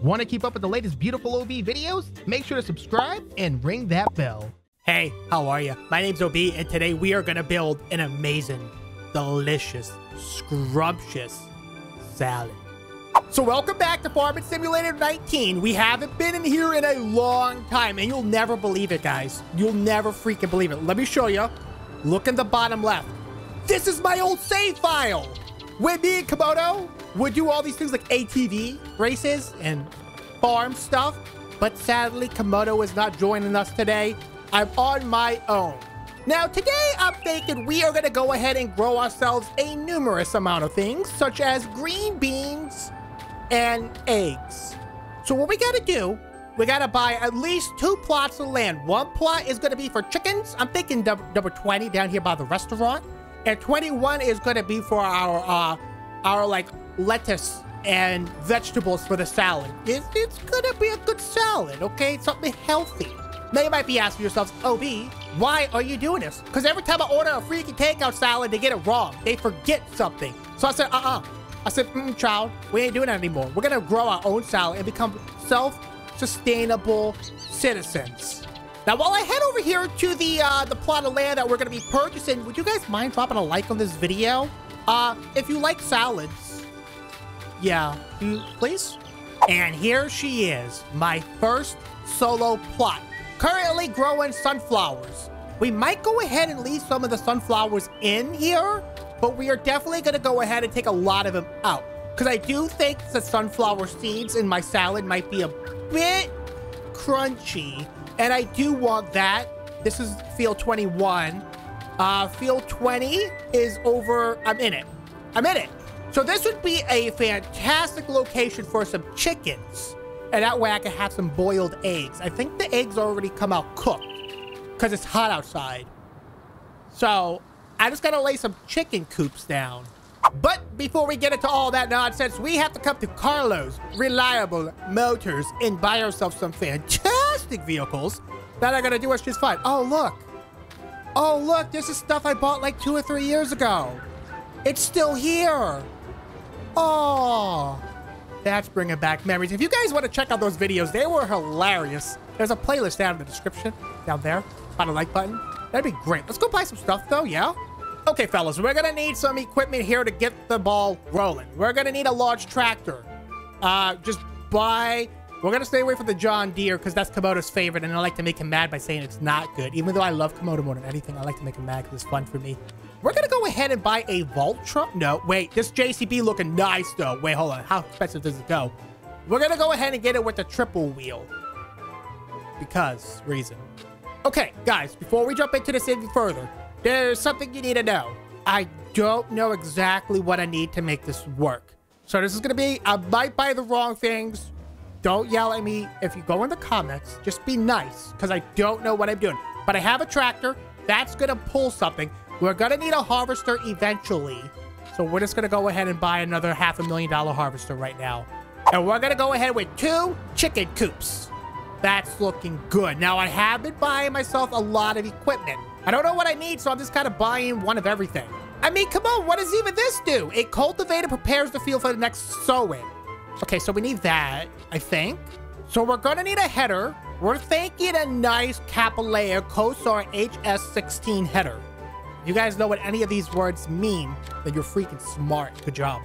Want to keep up with the latest beautiful OB videos? Make sure to subscribe and ring that bell. Hey, how are you? My name's OB, and today we are gonna build an amazing, delicious, scrumptious salad. So welcome back to Farming Simulator 19. We haven't been in here in a long time, and you'll never believe it, guys. You'll never freaking believe it. Let me show you. Look in the bottom left. This is my old save file. With me and Komodo would do all these things like ATV races and farm stuff. But sadly, Komodo is not joining us today. I'm on my own. Now, today I'm thinking we are going to go ahead and grow ourselves a numerous amount of things, such as green beans and eggs. So what we got to do, we got to buy at least two plots of land. One plot is going to be for chickens. I'm thinking number 20 down here by the restaurant. And 21 is going to be for our, uh, our like lettuce and vegetables for the salad. It's, it's gonna be a good salad, okay? Something healthy. Now you might be asking yourselves, OB, why are you doing this? Because every time I order a freaking takeout salad, they get it wrong. They forget something. So I said, uh-uh. I said, mm, child, we ain't doing that anymore. We're gonna grow our own salad and become self-sustainable citizens. Now, while I head over here to the uh, the plot of land that we're gonna be purchasing, would you guys mind dropping a like on this video? Uh, if you like salads, yeah, please? And here she is, my first solo plot. Currently growing sunflowers. We might go ahead and leave some of the sunflowers in here, but we are definitely to go ahead and take a lot of them out. Because I do think the sunflower seeds in my salad might be a bit crunchy. And I do want that. This is field 21. Uh, field 20 is over. I'm in it. I'm in it. So this would be a fantastic location for some chickens. And that way I can have some boiled eggs. I think the eggs already come out cooked because it's hot outside. So I just got to lay some chicken coops down. But before we get into all that nonsense, we have to come to Carlos Reliable Motors and buy ourselves some fantastic vehicles that are going to do us just fine. Oh, look. Oh, look, this is stuff I bought like two or three years ago. It's still here. Oh, that's bringing back memories. If you guys want to check out those videos, they were hilarious. There's a playlist down in the description, down there, by the like button. That'd be great. Let's go buy some stuff, though, yeah? Okay, fellas, we're gonna need some equipment here to get the ball rolling. We're gonna need a large tractor. Uh, just buy... We're gonna stay away from the John Deere because that's Komodo's favorite, and I like to make him mad by saying it's not good. Even though I love Komodo more than anything, I like to make him mad because it's fun for me. We're gonna go ahead and buy a Valtra. No, wait, this JCB looking nice though. Wait, hold on. How expensive does it go? We're gonna go ahead and get it with the triple wheel. Because reason. Okay, guys, before we jump into this any further, there's something you need to know. I don't know exactly what I need to make this work. So this is gonna be, I might buy the wrong things. Don't yell at me. If you go in the comments, just be nice, because I don't know what I'm doing. But I have a tractor. That's gonna pull something. We're to need a harvester eventually. So we're just to go ahead and buy another half a million dollar harvester right now. And we're to go ahead with two chicken coops. That's looking good. Now, I have been buying myself a lot of equipment. I don't know what I need, so I'm just kind of buying one of everything. I mean, come on, what does even this do? A cultivator prepares the field for the next sowing. Okay, so we need that, I think. So we're gonna need a header. We're thinking a nice Capello Quasar HS16 header you guys know what any of these words mean, then you're freaking smart. Good job.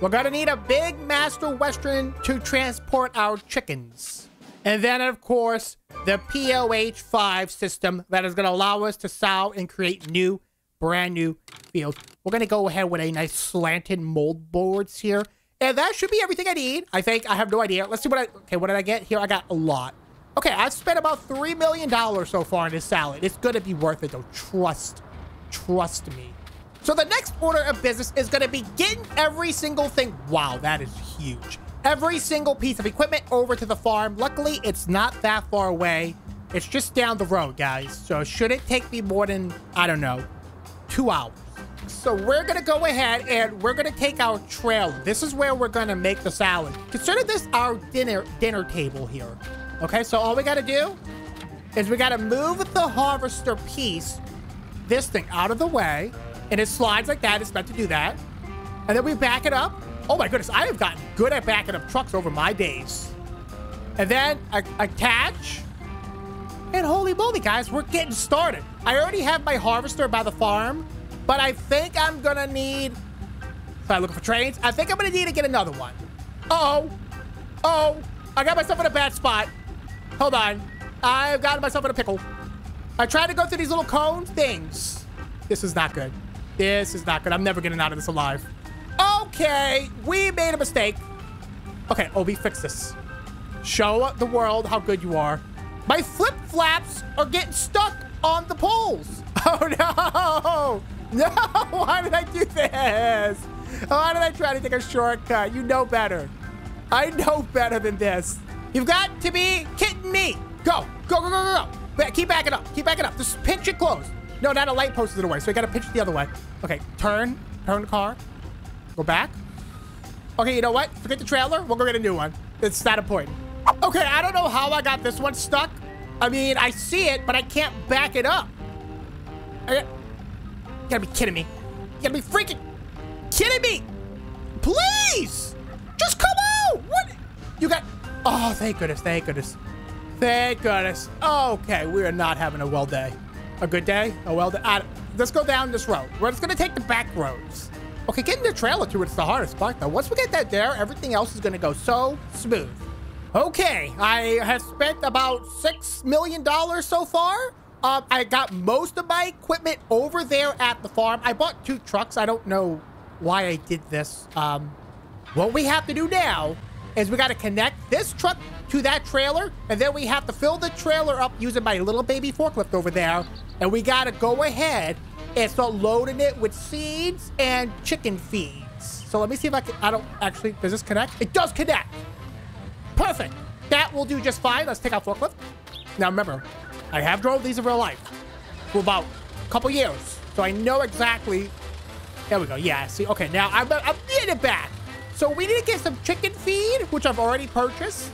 We're gonna need a big Master Western to transport our chickens. And then, of course, the POH5 system that is gonna allow us to sow and create new, brand new fields. We're gonna go ahead with a nice slanted mold boards here. And that should be everything I need. I think. I have no idea. Let's see what I... Okay, what did I get? Here, I got a lot. Okay, I've spent about $3 million so far in this salad. It's gonna be worth it, though. Trust Trust me. So the next order of business is going to be getting every single thing. Wow, that is huge. Every single piece of equipment over to the farm. Luckily, it's not that far away. It's just down the road, guys. So should it take me more than, I don't know, two hours. So we're going to go ahead and we're going to take our trail. This is where we're going to make the salad. Consider this our dinner dinner table here. Okay, so all we got to do is we got to move the harvester piece this thing out of the way, and it slides like that. It's meant to do that. And then we back it up. Oh my goodness, I have gotten good at backing up trucks over my days. and then I attach. And holy moly, guys, we're getting started. I already have my harvester by the farm, but I think I'm gonna need, if I look for trains, I think I'm gonna need to get another one. Uh-oh. Oh, I got myself in a bad spot. Hold on. I've got myself in a pickle. I tried to go through these little cone things. This is not good. This is not good. I'm never getting out of this alive. Okay, we made a mistake. Okay, Obi, fix this. Show the world how good you are. My flip-flaps are getting stuck on the poles. Oh, no. No, why did I do this? Why did I try to take a shortcut? You know better. I know better than this. You've got to be kidding me. Go, go, go, go, go, go. Keep backing up. Keep backing up. Just pinch it close. No, not a light post is the way, so we gotta pinch it the other way. Okay, turn, turn the car. Go back. Okay, you know what? Forget the trailer. We'll go get a new one. It's that important. Okay, I don't know how I got this one stuck. I mean, I see it, but I can't back it up. I, you gotta be kidding me. You gotta be freaking kidding me. Please! Just come out! What? You got... Oh, thank goodness, thank goodness. Thank goodness. Okay, we are not having a well day. A good day? A well day? Uh, let's go down this road. We're just gonna take the back roads. Okay, getting the trailer to it's the hardest part though. Once we get that there, everything else is gonna go so smooth. Okay, I have spent about $6 million so far. Um, I got most of my equipment over there at the farm. I bought two trucks. I don't know why I did this. Um, what we have to do now is we got to connect this truck to that trailer, and then we have to fill the trailer up using my little baby forklift over there, and we got to go ahead and start loading it with seeds and chicken feeds. So let me see if I can, I don't actually, does this connect? It does connect. Perfect. That will do just fine. Let's take out forklift. Now remember, I have drove these in real life for about a couple years. So I know exactly. There we go. Yeah, see. Okay, now I'm, I'm getting it back. So we need to get some chicken feed, which I've already purchased.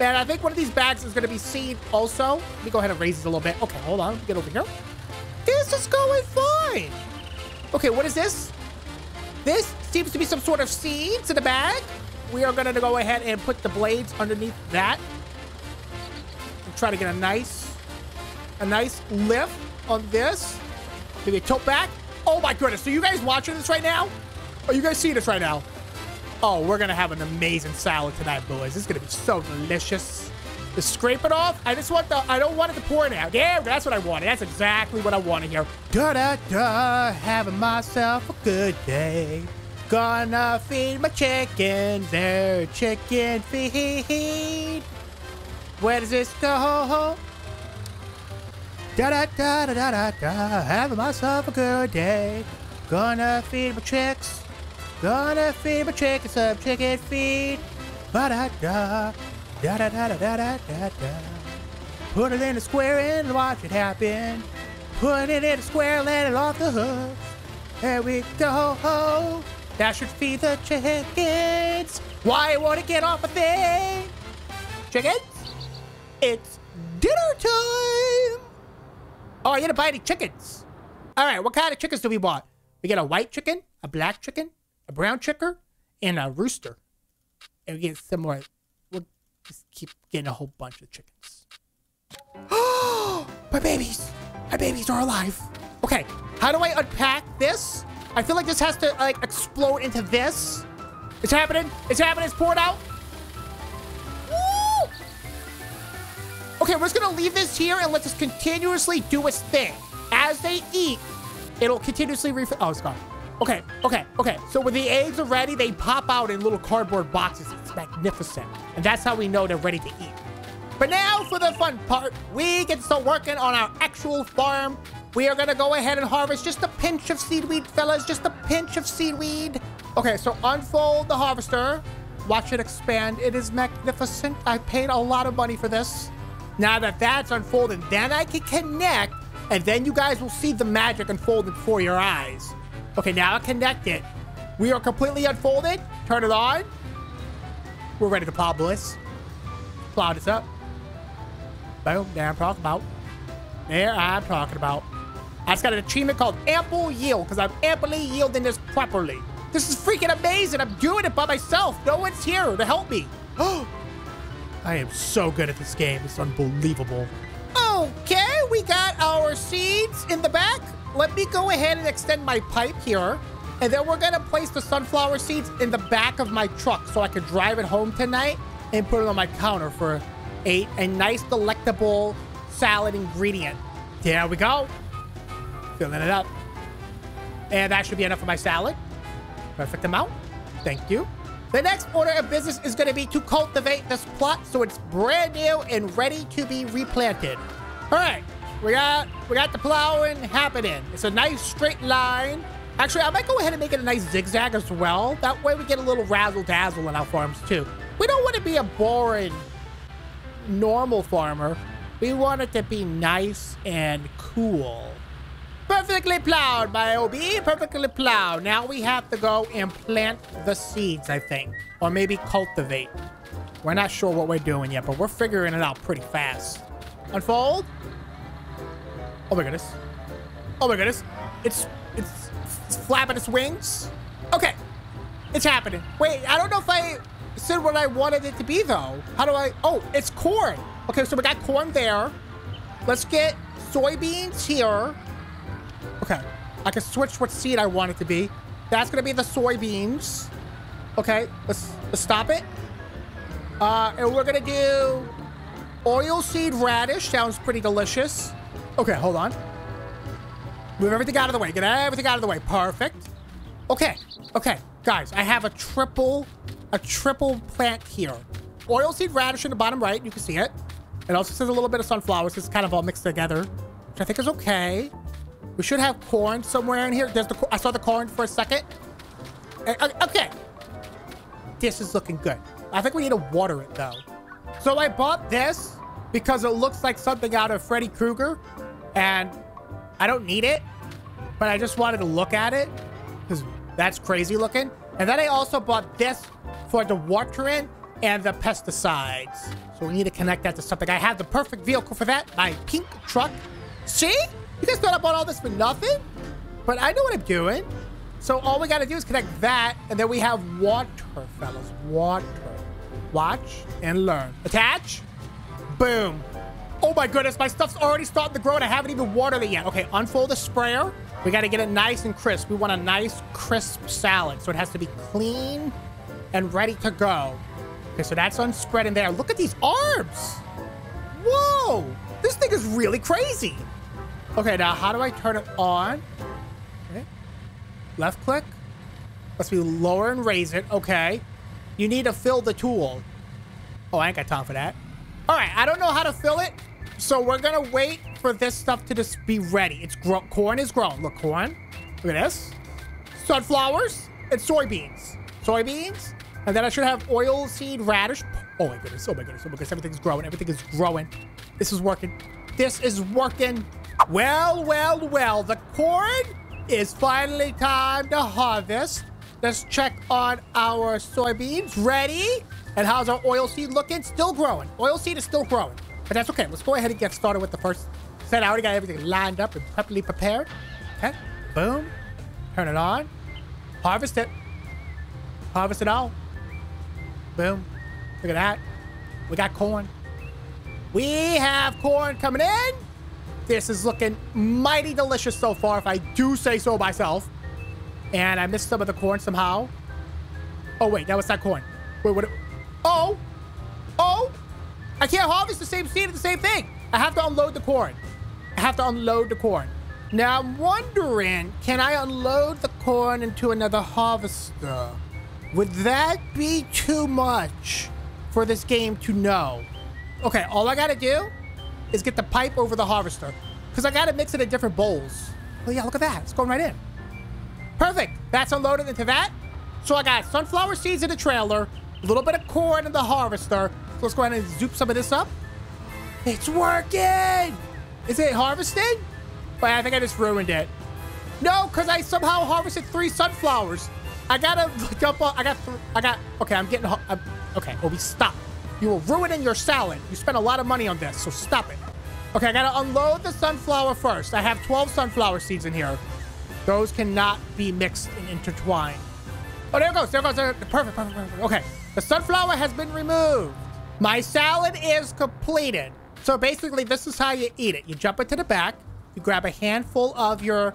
And I think one of these bags is going to be seed also. Let me go ahead and raise this a little bit. Okay, hold on. Get over here. This is going fine. Okay, what is this? This seems to be some sort of seeds in the bag. We are going to go ahead and put the blades underneath that. And try to get a nice, a nice lift on this. Maybe a tilt back. Oh my goodness. Are you guys watching this right now? Are you guys seeing this right now? Oh, we're gonna have an amazing salad tonight, boys. This is gonna be so delicious. To scrape it off, I just want the, I don't want it to pour it out. Yeah, that's what I wanted. That's exactly what I wanted here. Da-da-da, having myself a good day. Gonna feed my chickens their chicken feed. Where does this go? Da Da-da-da-da-da-da, having myself a good day. Gonna feed my chicks Gonna feed my chicken some chicken feed. Ba da da. Da da da da da da da da. Put it in a square and watch it happen. Put it in a square, let it off the hook. There we go. That should feed the chickens. Why won't it get off a thing? Chickens? It's dinner time. Oh, I get to buy any chickens. All right, what kind of chickens do we want? We get a white chicken, a black chicken, a brown chicker, and a rooster. And we get similar. We'll just keep getting a whole bunch of chickens. Oh, my babies! My babies are alive. Okay, how do I unpack this? I feel like this has to like explode into this. It's happening. It's happening. It's poured out. Woo! Okay, we're just gonna leave this here and let this continuously do its thing. As they eat, it'll continuously refill. Oh, it's gone. Okay, okay, okay. So when the eggs are ready, they pop out in little cardboard boxes. It's magnificent. And that's how we know they're ready to eat. But now for the fun part. We get to start working on our actual farm. We are gonna go ahead and harvest just a pinch of seedweed, fellas. Just a pinch of seedweed. Okay, so unfold the harvester. Watch it expand. It is magnificent. I paid a lot of money for this. Now that that's unfolded, then I can connect, and then you guys will see the magic unfolded before your eyes. Okay, now connect it. We are completely unfolded. Turn it on. We're ready to plow, boys. Plow this up. Boom. There I'm talking about. There I'm talking about. I just got an achievement called Ample Yield because I'm amply yielding this properly. This is freaking amazing. I'm doing it by myself. No one's here to help me. Oh, I am so good at this game. It's unbelievable. Okay, we got our seeds in the back. Let me go ahead and extend my pipe here. And then we're going to place the sunflower seeds in the back of my truck so I can drive it home tonight and put it on my counter for a, a nice, delectable salad ingredient. There we go. Filling it up. And that should be enough for my salad. Perfect amount. Thank you. The next order of business is going to be to cultivate this plot so it's brand new and ready to be replanted. All right, we got we got the plowing happening. It's a nice straight line. Actually, I might go ahead and make it a nice zigzag as well. That way we get a little razzle dazzle in our farms too. We don't want to be a boring normal farmer. We want it to be nice and cool. Perfectly plowed, my OB. Perfectly plowed. Now we have to go and plant the seeds, I think. Or maybe cultivate. We're not sure what we're doing yet, but we're figuring it out pretty fast. Unfold. Oh my goodness. Oh my goodness. It's, it's, it's flapping its wings. Okay. It's happening. Wait, I don't know if I said what I wanted it to be, though. How do I... Oh, it's corn. Okay, so we got corn there. Let's get soybeans here. Okay. I can switch what seed I want it to be. That's going to be the soybeans. Okay. Let's, let's stop it. Uh, and we're going to do oilseed radish. Sounds pretty delicious. Okay, hold on. Move everything out of the way. Get everything out of the way. Perfect. Okay. Okay. Guys, I have a triple, a triple plant here. Oilseed radish in the bottom right. You can see it. It also says a little bit of sunflowers. It's kind of all mixed together, which I think is okay. We should have corn somewhere in here. There's the I saw the corn for a second. Eh, okay. This is looking good. I think we need to water it though. So I bought this because it looks like something out of Freddy Krueger and I don't need it, but I just wanted to look at it because that's crazy looking. And then I also bought this for the watering and the pesticides. So we need to connect that to something. I have the perfect vehicle for that, my pink truck. See? You guys thought I bought all this for nothing? But I know what I'm doing. So all we got to do is connect that, and then we have water, fellas. Water. Watch and learn. Attach. Boom. Oh my goodness, my stuff's already starting to grow and I haven't even watered it yet. Okay, unfold the sprayer. We got to get it nice and crisp. We want a nice, crisp salad. So it has to be clean and ready to go. Okay, so that's unspreading there. Look at these arms. Whoa. This thing is really crazy. Okay, now how do I turn it on? Okay. Left click. Let's be lower and raise it. Okay. You need to fill the tool. Oh, I ain't got time for that. All right, I don't know how to fill it. So we're going to wait for this stuff to just be ready. It's grow corn is grown. Look, corn. Look at this. Sunflowers and soybeans. Soybeans. And then I should have oil seed radish. Oh my goodness. Oh my goodness. Oh my goodness. Everything's growing. Everything is growing. This is working. This is working. Well, well, well, the corn is finally time to harvest. Let's check on our soybeans. Ready? And how's our oil seed looking? Still growing. Oil seed is still growing. But that's okay. Let's go ahead and get started with the first set. I already got everything lined up and properly prepared. Okay. Boom. Turn it on. Harvest it. Harvest it all. Boom. Look at that. We got corn. We have corn coming in. This is looking mighty delicious so far, if I do say so myself. And I missed some of the corn somehow. Oh, wait, that was not corn. Wait, what? Oh! I can't harvest the same seed of the same thing. I have to unload the corn. I have to unload the corn. Now, I'm wondering, can I unload the corn into another harvester? Would that be too much for this game to know? Okay, all I gotta do is get the pipe over the harvester. Because I got to mix it in different bowls. Oh, yeah, look at that. It's going right in. Perfect. That's unloaded into that. So I got sunflower seeds in the trailer, a little bit of corn in the harvester. So let's go ahead and zoop some of this up. It's working. Is it harvested? But I think I just ruined it. No, because I somehow harvested three sunflowers. I gotta jump on. I got. I got. Okay, I'm getting. I'm, okay, Obi, stop. You were ruining your salad. You spent a lot of money on this, so stop it. Okay, I gotta unload the sunflower first. I have 12 sunflower seeds in here. Those cannot be mixed and intertwined. Oh, there it goes. There it goes. There, perfect, perfect, perfect. Okay, the sunflower has been removed. My salad is completed. So basically, this is how you eat it. You jump into the back, you grab a handful of your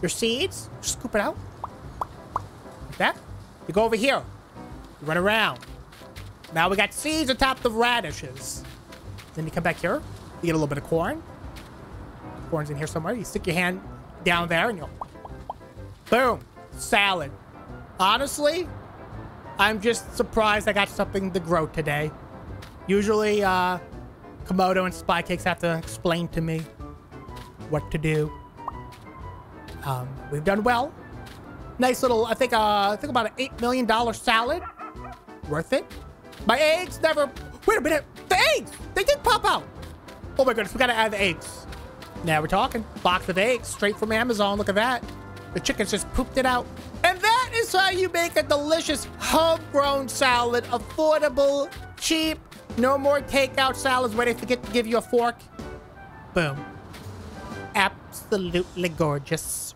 your seeds, scoop it out. Like that. You go over here. You run around. Now we got seeds atop the radishes. Then you come back here. You get a little bit of corn. Corn's in here somewhere. You stick your hand down there and you'll... Boom. Salad. Honestly, I'm just surprised I got something to grow today. Usually, uh, Komodo and Spy Cakes have to explain to me what to do. Um, we've done well. Nice little, I think, uh, I think about an $8 million salad. Worth it. My eggs never, wait a minute. The eggs, they did pop out. Oh my goodness, we gotta add the eggs. Now we're talking. Box of eggs straight from Amazon. Look at that. The chickens just pooped it out. And that is how you make a delicious homegrown salad. Affordable, cheap, no more takeout salads where they forget to give you a fork. Boom. Absolutely gorgeous.